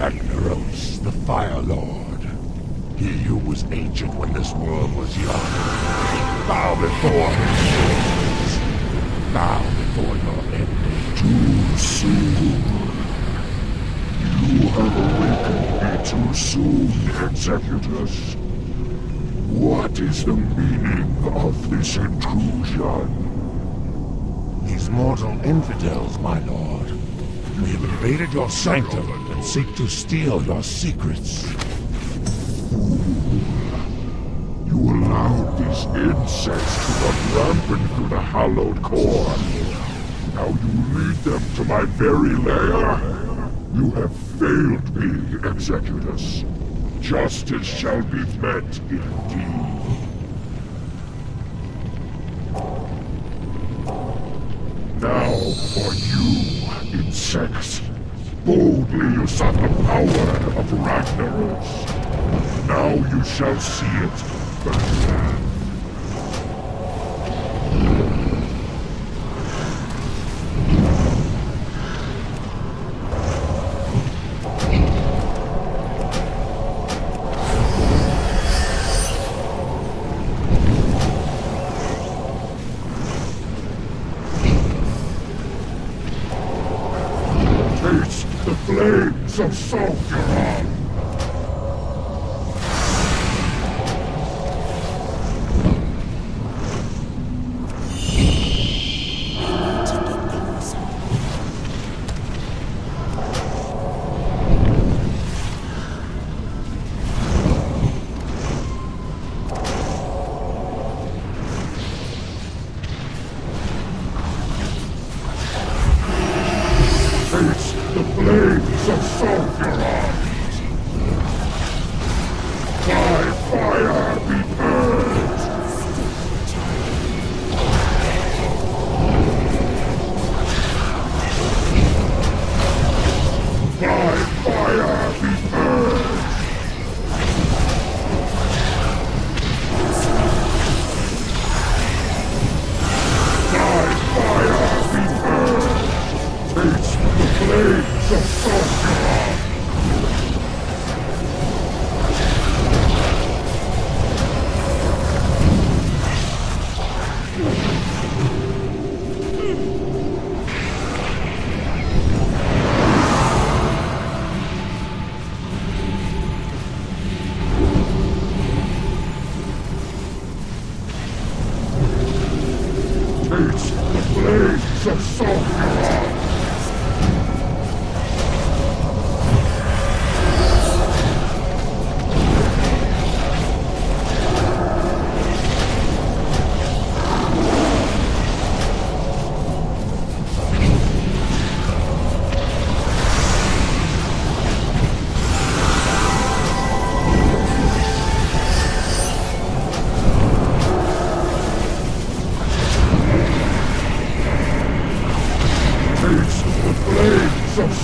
Ragnaros, the Fire Lord. He who was ancient when this world was young. Bow before his sins. Bow before your end. Too soon. You have awakened me too soon, Executus. What is the meaning of this intrusion? These mortal infidels, my lord. We have invaded your sanctum and seek to steal your secrets. You allowed these insects to run rampant through the hallowed core. Now you lead them to my very lair? You have failed me, Executus. Justice shall be met indeed. Now for you, insects. Boldly you sought the power of Ragnaros. Now you shall see it firsthand. Flames of Sulfuron! It's the blades of Sophia!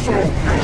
special.